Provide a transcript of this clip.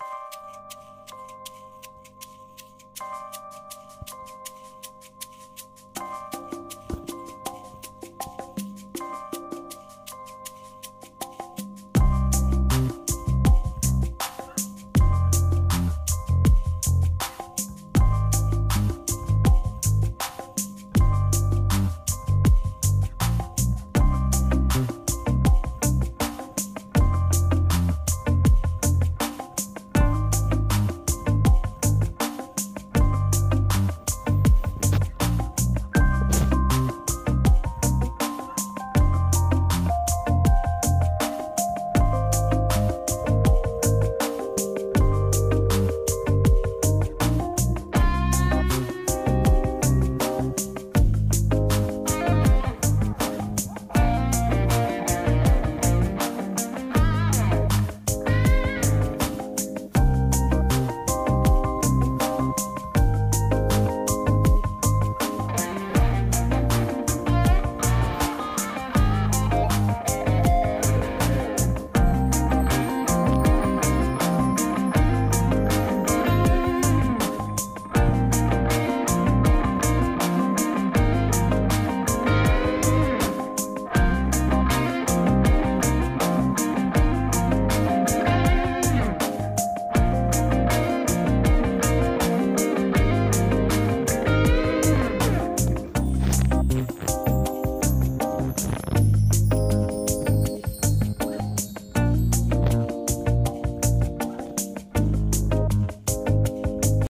you